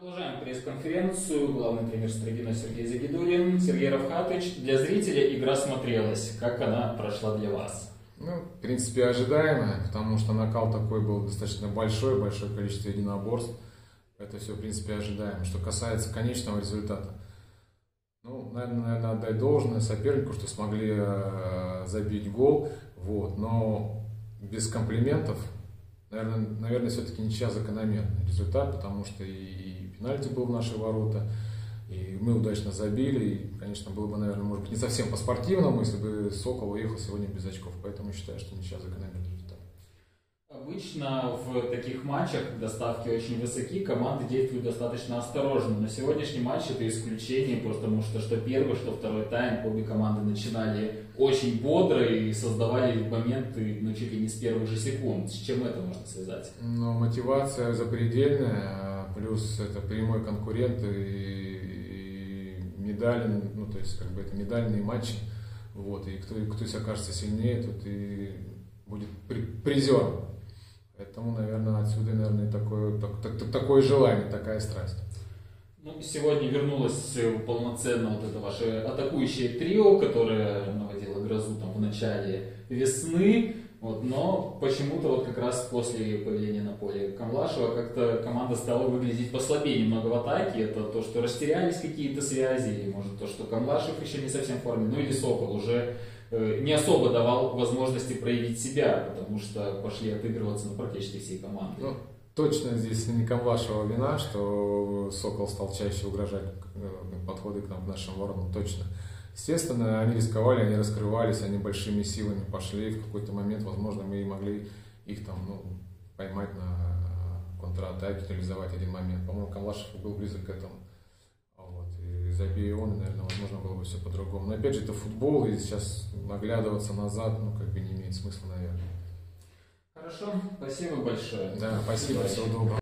Продолжаем пресс-конференцию. Главный тренер Строгина Сергей Загидулин. Сергей Равхатович, для зрителя игра смотрелась. Как она прошла для вас? Ну, в принципе, ожидаемая, потому что накал такой был достаточно большой, большое количество единоборств. Это все, в принципе, ожидаемо. Что касается конечного результата, ну, наверное, наверное отдать должное сопернику, что смогли э, забить гол. Вот, но без комплиментов, наверное, наверное все-таки ничья закономерный результат, потому что и пенальти был в наши ворота, и мы удачно забили. И, конечно, было бы, наверное, может быть, не совсем по-спортивному, если бы Сокол уехал сегодня без очков. Поэтому считаю, что ничья закономерный результат. Обычно в таких матчах, когда ставки очень высоки, команды действуют достаточно осторожно. Но сегодняшний матч это исключение, потому что что первый, что второй тайм обе команды начинали очень бодро и создавали моменты ну, чуть ли не с первых же секунд. С чем это можно связать? Ну, мотивация запредельная, плюс это прямой конкурент и, и медали, ну, то есть, как бы это медальные матчи. Вот, и кто, кто из окажется сильнее, тот и будет при, Поэтому, наверное, отсюда, наверное, такое, так, так, такое желание, такая страсть. Ну, сегодня вернулось полноценно вот это ваше атакующее трио, которое наводило грозу там в начале весны. Вот, но почему-то вот как раз после появления на поле Камлашева как-то команда стала выглядеть послабее немного в атаке. Это то, что растерялись какие-то связи, или может то, что Камлашев еще не совсем в форме, ну или Сокол уже не особо давал возможности проявить себя, потому что пошли отыгрываться на практически всей команды. Ну, точно здесь не Камлашева вина, что Сокол стал чаще угрожать э, подходы к нам, к нашим воротам, точно. Естественно, они рисковали, они раскрывались, они большими силами пошли. В какой-то момент, возможно, мы и могли их там ну, поймать на контратаке, реализовать один момент. По-моему, Камлашев был близок к этому. Забей он, наверное, возможно, было бы все по-другому. Но опять же, это футбол, и сейчас наглядываться назад, ну, как бы не имеет смысла, наверное. Хорошо, спасибо большое. Да, спасибо, всего доброго.